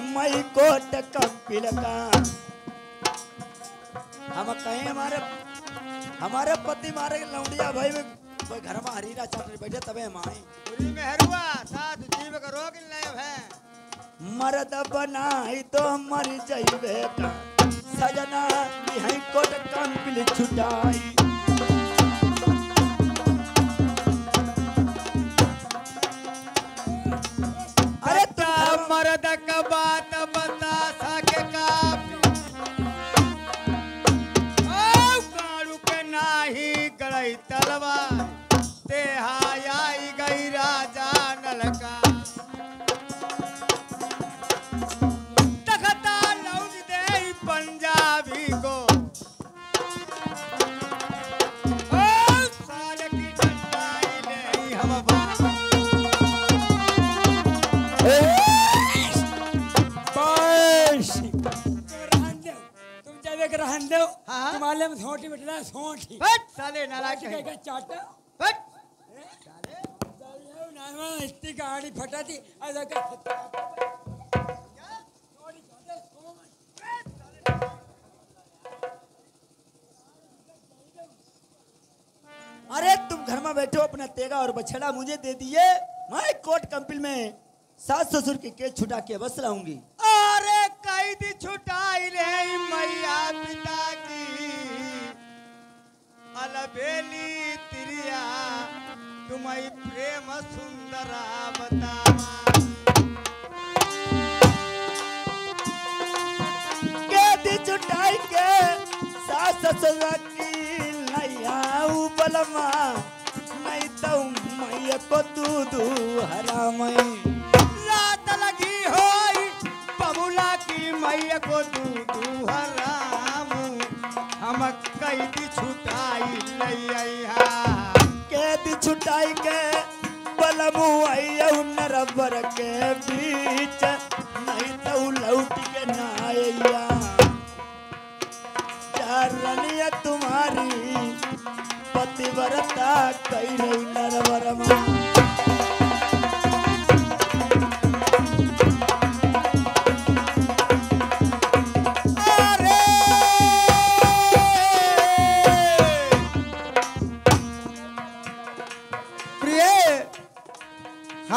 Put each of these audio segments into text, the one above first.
मई coat Kampil का हम कहें हमारे हमारे पति मारे लौंडिया भाई में कोई घर में हरीरा चाट बैठे तबे हम आए। पूरी मेहरुआ साथ जीव का रोग नहीं है। मरद बनाई तो मर जाइबे का। सजना बिहाई कोट कंपिल छुटाई? गड़ई तलवार ते आई गई राजा नलका तखता लौट दे पंजाबी को रहन दो। तुम्हारे में सोटी बैठना है सोटी हट साले नालायक कह के चाटा? हट इतनी गाड़ी फटा थी? कर अरे तुम घर में बैठो अपना तेगा और बछड़ा मुझे दे दिए। मैं कोर्ट कंपिल में सास ससुर के केस छुटा के बस लाऊँगी। अरे कैद छुटाई रे मैया। अलबेली तिरिया तुम्हारी प्रेम सुंदरा बतावा। केदी के सास ससुर की नैया बलमा नहीं तो मैया को तू दू हरा मई। लात लगी होई बबुला की मैया को तू हराम हम कैद छुटाई लैया कैद छुटाई के बलमु आइया नरबर के बीच। नहीं तो लौट के ना आइया तुम्हारी पतिव्रता कई नरवर अरे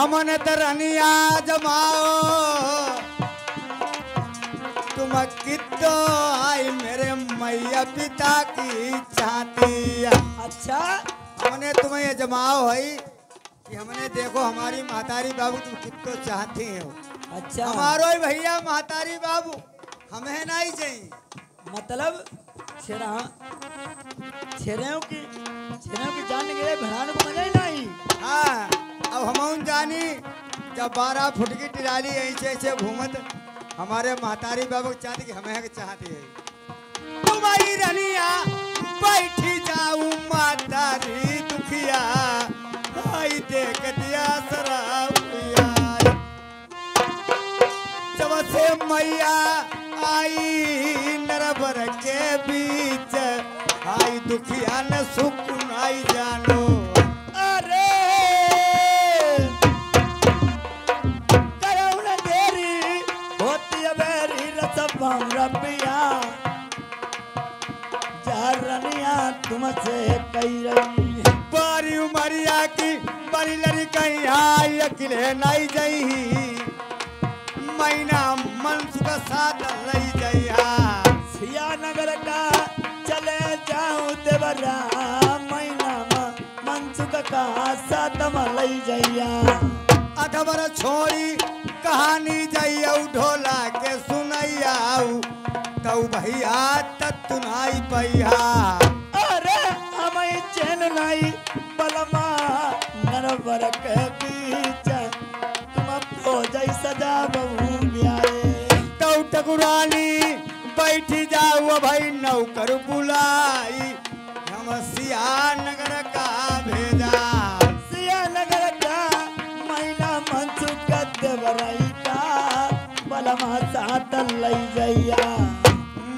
हमन तरनिया जमाओ तुम कितो आई मेरे मैया पिता की चाहती अच्छा। हमने तुम्हें ये जमाओ है कि हमने देखो हमारी महतारी बाबू तुम कितो चाहती हो। अच्छा। हमारो ही भैया महतारी बाबू हमें नहीं चाहिए। मतलब छेरा छेरेओं की छेरेओं की जान गए भड़ान को मज़ा ही? नहीं हाँ। अब हम जानी, जब बारह फुट की टिराली ऐसे ऐसे घूमत, हमारे महतारी बाबू के चाहती हमें चाहती है। तुम्हारी रनिया, बैठी जाऊँ मातारी दुखिया आई देख दिया सराउया जब से मैया आई, नरबर के बीच आई दुखिया न सुकुन आई जानो। रबिया रनिया तुमसे कही रही बारी उमरिया की बड़ी लड़ी कहीं आई अकेले नहीं जई। महीना मन सुख साथ लई जइहा सिया नगर का चले जाऊँ देवरा महीना मनसुख का सातम लई जइया अठबर छोड़ी कहानी जइयौ ढोला के सुनैयाऊ तौ भैया तत्तुनाई पैहा अरे हमें चैन नहीं बलमा नरवर के बीच। तुम हो जई सजा बहू ब्याए तौ टकुरानी बैठी जाऊ भाई नौकर बुलाई। हम सिया नगर का भेजा। सिया नगर का महीना मनसुख देवरई का बलमा सात लई जइया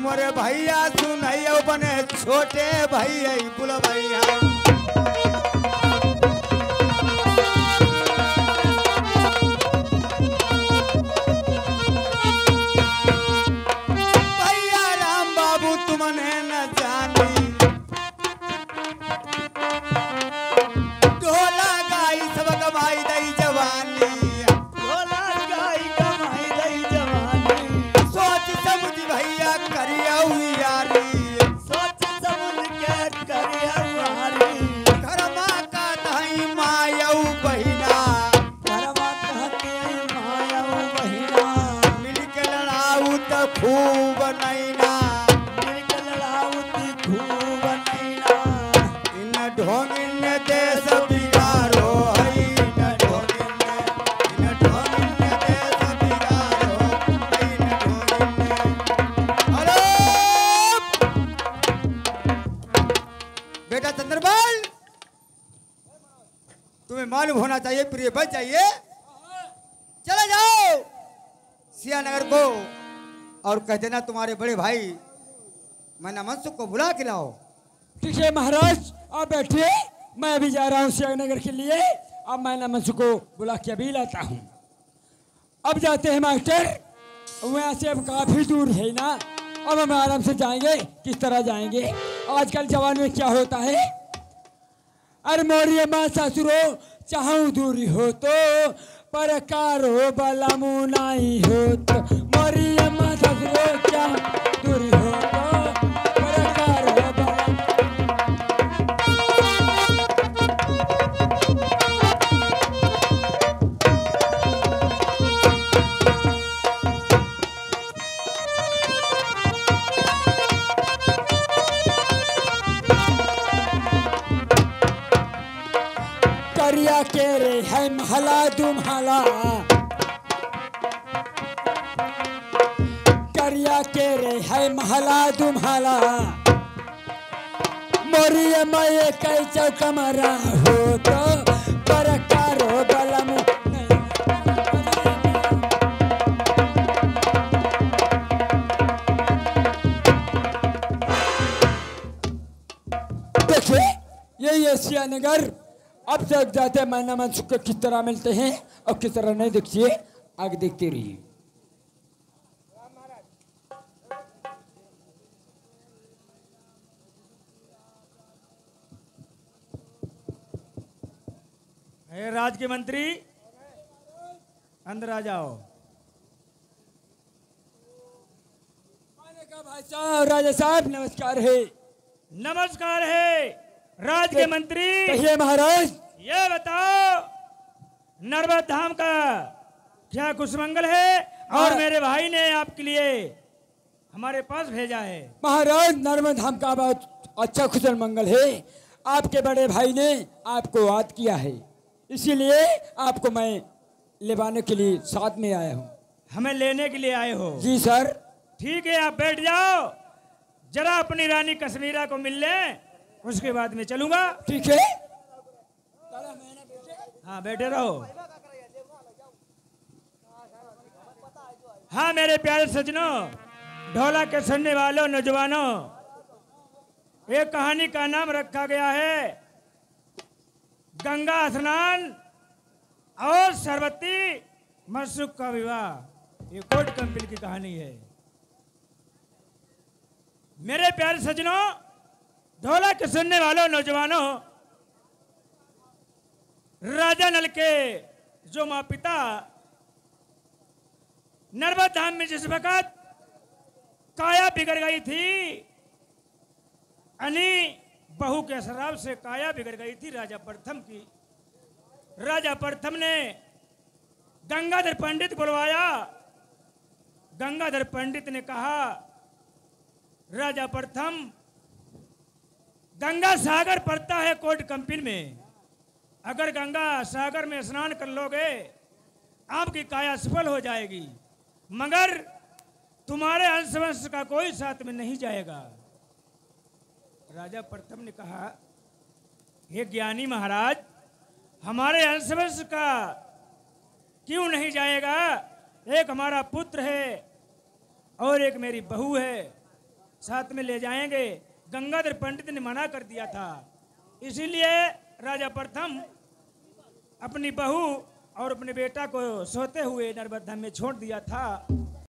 मोरे भैया सुन बने छोटे भैया बुल भैया मालूम होना चाहिए, प्रिय बच जाइए चले जाओ सियानगर को, और कह देना तुम्हारे बड़े भाई मैंने मनसुख को बुला के लाओ ठीक है महाराज, आप बैठिए। मैं अभी जा रहा हूँ श्रीनगर के लिए। अब मैं नमस को बुला के अभी लाता हूँ। अब जाते हैं मास्टर। वहाँ से अब काफ़ी दूर है ना। अब हम आराम से जाएँगे, किस तरह जाएँगे। आजकल जवान में क्या होता है? अरे मोरी माँ ससुरो, चाहूँ दूरी हो तो पर कारो बला मुनाई हो तो। मोरी माँ ससुरो चाहूँ करिया के रे है महला तुम्हाला करिया के रे है महला तुम्हाला मोरिया मैं कई चौकमरा हो तो परकारो बलम देखिए यही एशिया नगर अब तक जाते महीना मनसुख को किस तरह मिलते हैं और किस तरह नहीं देखिए आगे देखते रहिए। राज के मंत्री अंदर आ जाओ। भाई साहब राजा साहब नमस्कार है। नमस्कार है। राज के मंत्री। कहिए महाराज। ये बताओ नर्मद धाम का क्या कुछ मंगल है? और हाँ। मेरे भाई ने आपके लिए हमारे पास भेजा है। महाराज नर्मद धाम का बहुत अच्छा कुशल मंगल है। आपके बड़े भाई ने आपको याद किया है। इसीलिए आपको मैं लेवाने के लिए साथ में आया हूँ। हमें लेने के लिए आए हो। जी सर। ठीक है आप बैठ जाओ। जरा अपनी रानी कश्मीरा को मिल ले। उसके बाद में चलूँगा। ठीक है। हाँ बैठे रहो। हाँ मेरे प्यारे सजनों ढोला के सुनने वालों नौजवानों एक कहानी का नाम रखा गया है गंगा स्नान और सरबती मसुक का विवाह। ये कोट कंपनी की कहानी है। मेरे प्यारे सजनों ढोला के सुनने वालों, नौजवानों, राजा नल के जो माँ पिता नर्मद धाम में जिस वक्त काया बिगड़ गई थी अनी बहू के शराब से काया बिगड़ गई थी, राजा प्रथम की। राजा प्रथम ने गंगाधर पंडित बुलवाया। गंगाधर पंडित ने कहा, राजा प्रथम गंगा सागर पड़ता है कोट कंपिन में। अगर गंगा सागर में स्नान कर लोगे, आपकी काया सफल हो जाएगी। मगर तुम्हारे अंशवंश का कोई साथ में नहीं जाएगा। राजा प्रथम ने कहा, हे ज्ञानी महाराज, हमारे अंशवंश का क्यों नहीं जाएगा? एक हमारा पुत्र है और एक मेरी बहू है। साथ में ले जाएँगे। गंगाधर पंडित ने मना कर दिया था। इसीलिए राजा प्रथम अपनी बहू और अपने बेटा को सोते हुए नर्मदा में छोड़ दिया था।